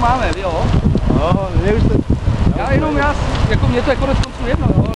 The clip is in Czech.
máme, jo? No, mě už to... Já jenom já, jako mě to je konec konců jedno, jo?